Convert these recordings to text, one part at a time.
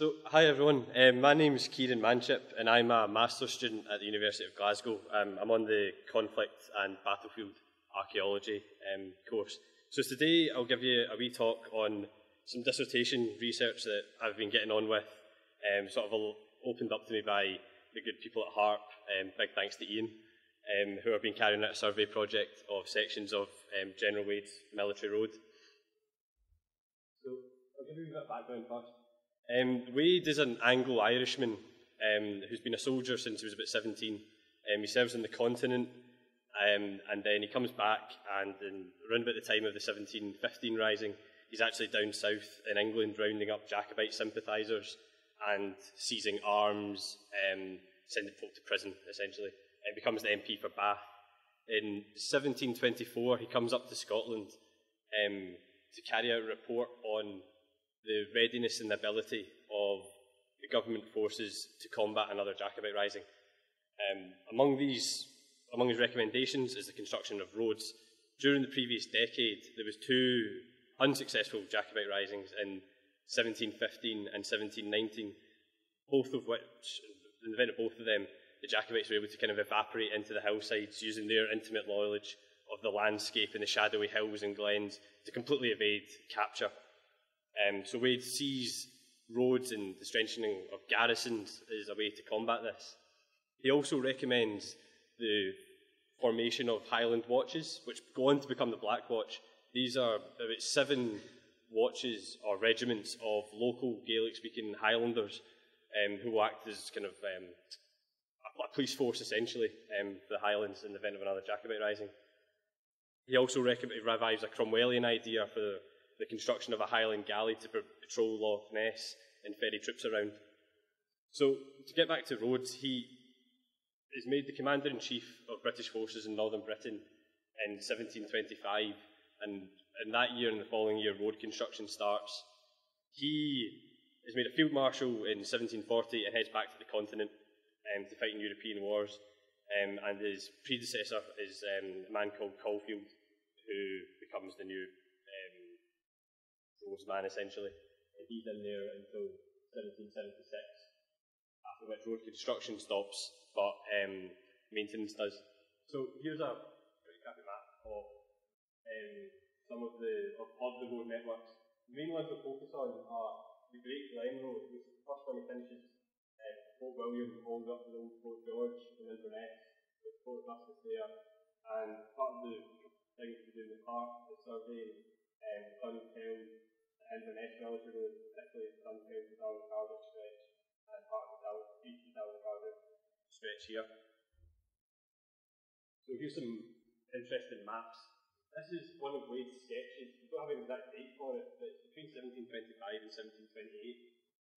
So, hi everyone. Um, my name is Kieran Manchip, and I'm a master's student at the University of Glasgow. Um, I'm on the Conflict and Battlefield Archaeology um, course. So, today I'll give you a wee talk on some dissertation research that I've been getting on with, um, sort of opened up to me by the good people at HARP. Um, big thanks to Ian, um, who have been carrying out a survey project of sections of General Wade's military road. So, I'll give you a bit of background first. Um, Wade is an Anglo Irishman um, who's been a soldier since he was about 17. Um, he serves on the continent um, and then he comes back and around about the time of the 1715 rising, he's actually down south in England rounding up Jacobite sympathisers and seizing arms, um, sending folk to prison essentially. And becomes the MP for Bath. In 1724, he comes up to Scotland um, to carry out a report on the readiness and the ability of the government forces to combat another Jacobite rising. Um, among these, among his recommendations is the construction of roads. During the previous decade, there was two unsuccessful Jacobite risings in 1715 and 1719, both of which, in the event of both of them, the Jacobites were able to kind of evaporate into the hillsides using their intimate knowledge of the landscape and the shadowy hills and glens to completely evade capture. Um, so Wade sees roads and the strengthening of garrisons as a way to combat this. He also recommends the formation of Highland Watches, which go on to become the Black Watch. These are about seven watches or regiments of local Gaelic speaking Highlanders um, who act as kind of um, a police force essentially um, for the Highlands in the event of another Jacobite rising. He also revives a Cromwellian idea for the construction of a Highland galley to patrol Loch Ness and ferry troops around. So, to get back to roads, he is made the Commander in Chief of British forces in Northern Britain in 1725, and in that year and the following year, road construction starts. He is made a Field Marshal in 1740 and heads back to the continent um, to fight in European wars. Um, and his predecessor is um, a man called Caulfield, who becomes the new man essentially. And he's in there until 1776, after which road construction stops, but um, maintenance does. So here's a pretty crappy map of um, some of the of, of the road networks. The main ones we focus on are the Great Glen Road, which is the first one finishes uh, Fort William all up to the old Fort George in Inverness, with Fort Augustus there, and part of the things to do with park, the surveying, um, Dunkeld, Inverness military road, particularly Dunkeld to Dalnacardoch stretch, and part of the Dal- east of Cardiff stretch here. So here's some interesting maps. This is one of Wade's sketches. We don't have an exact date for it, but it's between 1725 and 1728.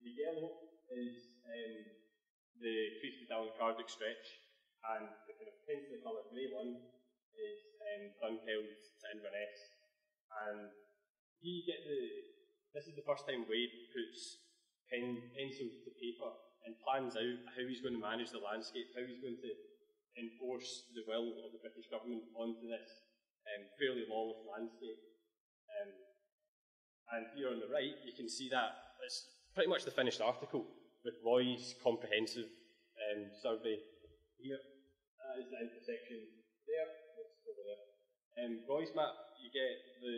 The yellow is um, the Crieff Dalnacardoch stretch, and the kind of pencil coloured grey one is um, Dunkeld to Inverness. And you get the this is the first time Wade puts pen, pencil to paper and plans out how he's going to manage the landscape, how he's going to enforce the will of the British government onto this um, fairly lawless landscape. Um, and here on the right, you can see that it's pretty much the finished article with Roy's comprehensive um, survey here. That is the intersection there. Um, Roy's map, you get the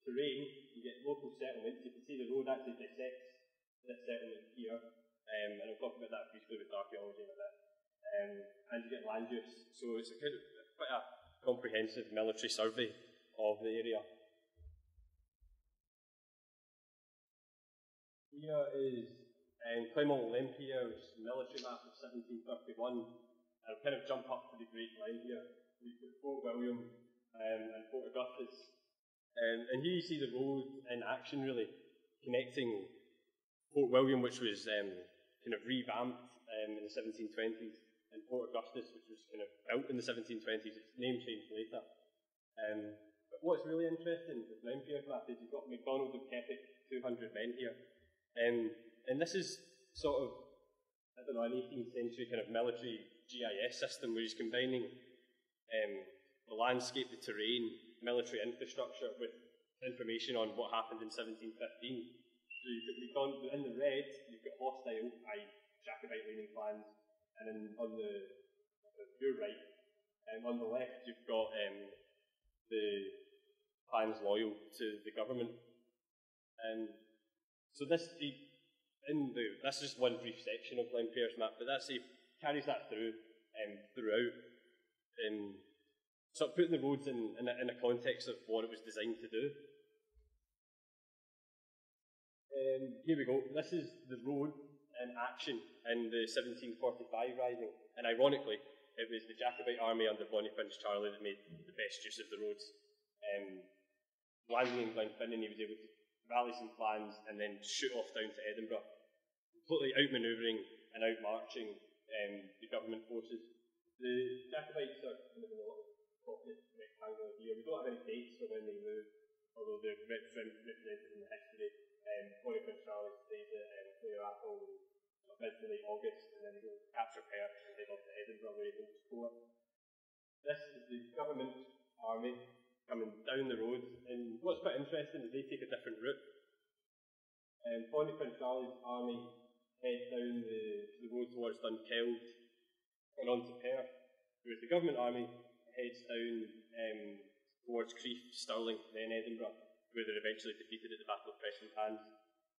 terrain, you get local settlements. You can see the road actually dissects this settlement here, um, and I'll talk about that briefly with archaeology in a bit. Um, and you get land use, so it's a kind of quite a comprehensive military survey of the area. Here is um, Clement Lempriere's military map of 1731. I'll kind of jump up to the Great Glen here. We've got Fort William um, and Fort Augustus um, and here you see the road in action, really, connecting Fort William, which was um, kind of revamped um, in the 1720s, and Fort Augustus, which was kind of built in the 1720s. Its name changed later. Um, but what's really interesting with Lempriere's map is you've got MacDonald and Keppoch, 200 men here. Um, and this is sort of, I don't know, an 18th century kind of military GIS system where he's combining um, the landscape, the terrain, military infrastructure with information on what happened in 1715. So you've got, in the red, you've got hostile, i.e. Jacobite leaning plans, and then on the, your right, um, on the left, you've got um, the plans loyal to the government. Um, so this, in the, that's just one brief section of Lempriere's map, but that's he carries that through um, throughout, um, of putting the roads in, in a, in context of what it was designed to do. Um, here we go. This is the road in action in the 1745 Rising, and ironically, it was the Jacobite army under Bonnie Prince Charlie that made the best use of the roads. Um, landing in Glenfinnan, he was able to rally some plans and then shoot off down to Edinburgh, completely outmanoeuvring and outmarching um, the government forces. The Jacobites are kind of in a little pocket here. We don't have any dates for when they move, although they're represented in the history um, Bonnie Prince Charlie stays at um, Blair Atholl in to late August, and then they go capture Perth and head off to Edinburgh where he holds court. This is the government army coming down the road, and what's quite interesting is they take a different route. Um, Bonnie Prince Charlie's army head down the, the road towards Dunkeld and on to Perth, whereas the government army heads down um, towards Crieff, Stirling, then Edinburgh where they're eventually defeated at the Battle of Prestonpans.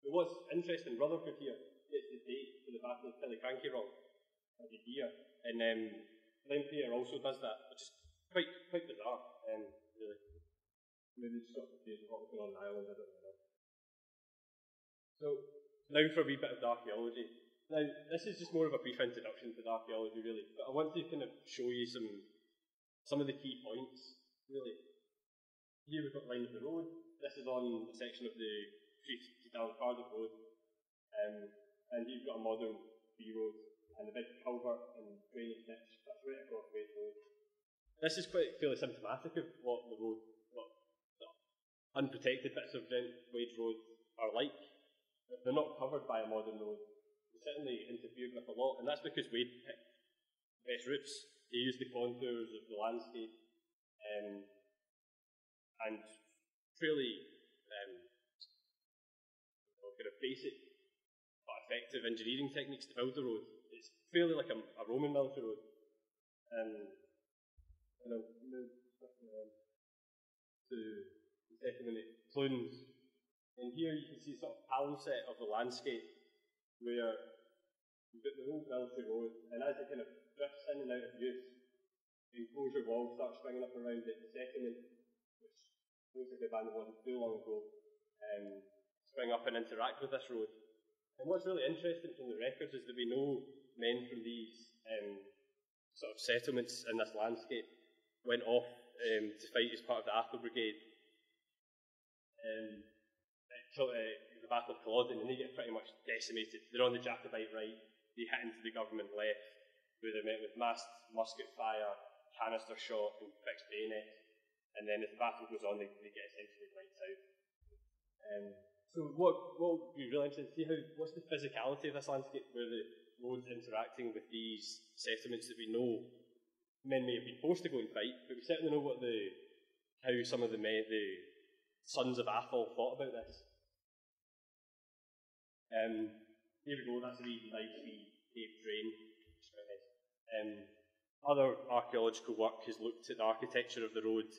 It was interesting, Rutherford here gets the date for the Battle of Killiecrankie wrong, the year, and um, Lempriere also does that, which is quite quite bizarre, um, really. Maybe it's sort of what was going on in Ireland, I don't know. So, now for a wee bit of the archaeology. Now, this is just more of a brief introduction to the archaeology, really, but I want to kind of show you some some of the key points, really. Here we've got line of the road, this is on a section of the Dalnacardoch Road, um, and you've got a modern B road and a big culvert and drainage ditch that's right across Wade Road. This is quite fairly symptomatic of what the road, what the unprotected bits of Wade Road are like. They're not covered by a modern road. They certainly interfered with a lot, and that's because Wade picked best routes. He used the contours of the landscape um, and fairly um, kind of basic but effective engineering techniques to build the road. It's fairly like a, a Roman military road. And, and I'll move to the second minute, Clunes. And here you can see sort of palimpsest of the landscape where you've got the old military road, and as it kind of drifts in and out of use, the enclosure walls start springing up around it. The second looks like they've one too long ago, um, spring up and interact with this road. And what's really interesting from the records is that we know men from these um, sort of settlements in this landscape went off um, to fight as part of the Athol Brigade. Um, uh, the Battle of Culloden, and they get pretty much decimated. They're on the Jacobite right, they hit into the government left, where they're met with massed musket fire, canister shot, and fixed bayonets and then as the battle goes on, they, they get essentially wiped out. Um, so what, what would be really interesting to see how what's the physicality of this landscape where the roads interacting with these settlements that we know men may have been forced to go and fight, but we certainly know what the how some of the men, the sons of Athol thought about this. Um, here we go, that's a wee nice wee paved drain. Um, other archaeological work has looked at the architecture of the road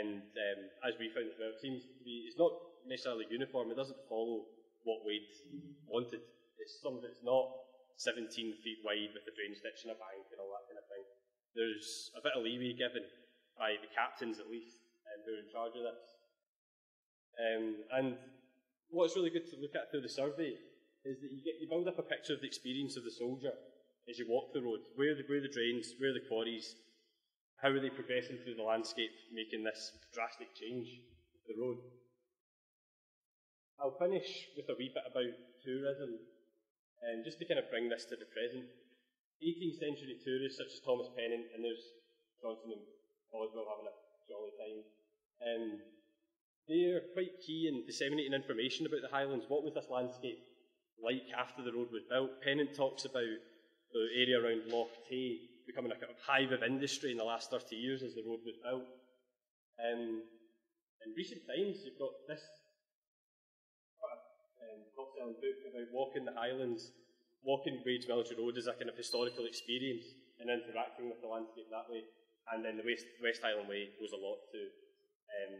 and um, as we found well, it seems to be, it's not necessarily uniform, it doesn't follow what Wade wanted. It's some of it's not 17 feet wide with a drain ditch and a bank and all that kind of thing. There's a bit of leeway given by the captains at least, um, who are in charge of this. Um, and what's really good to look at through the survey is that you get you build up a picture of the experience of the soldier as you walk the road, where the where the drains, where are the quarries, how are they progressing through the landscape, making this drastic change to the road? I'll finish with a wee bit about tourism, and just to kind of bring this to the present. 18th century tourists such as Thomas Pennant, and there's Johnson and Boswell having a jolly time. Um, they're quite key in disseminating information about the Highlands. What was this landscape like after the road was built? Pennant talks about the area around Loch Tay becoming a kind of hive of industry in the last 30 years as the road was built. Um, in recent times, you've got this um, little book about walking the Highlands, walking Wade Military Road as a kind of historical experience and interacting with the landscape that way. And then the West, West Way goes a lot to um,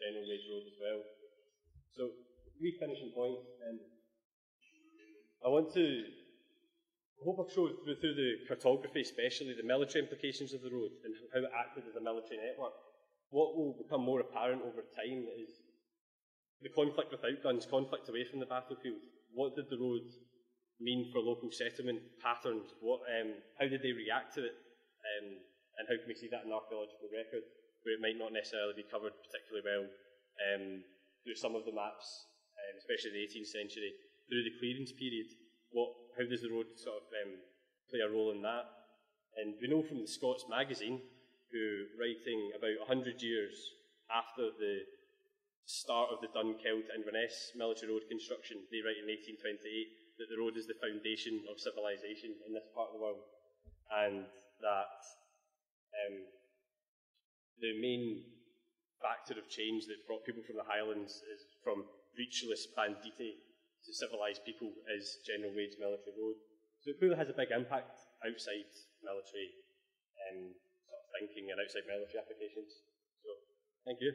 General Wade Road as well. So, three finishing points. Um, I want to I hope I've showed through, through the cartography, especially the military implications of the road and how it acted as a military network. What will become more apparent over time is the conflict without guns, conflict away from the battlefield. What did the road mean for local settlement patterns? What, um, how did they react to it? Um, and how can we see that in archaeological record, where it might not necessarily be covered particularly well um, through some of the maps, um, especially the 18th century, through the clearance period what, how does the road sort of um, play a role in that? And we know from the Scots magazine, who writing about 100 years after the start of the Dunkeld Inverness military road construction, they write in 1828 that the road is the foundation of civilization in this part of the world, and that um, the main factor of change that brought people from the Highlands is from breechless banditti to civilise people is General Wade Military Road. So it really has a big impact outside military um, sort of thinking and outside military applications. So, thank you.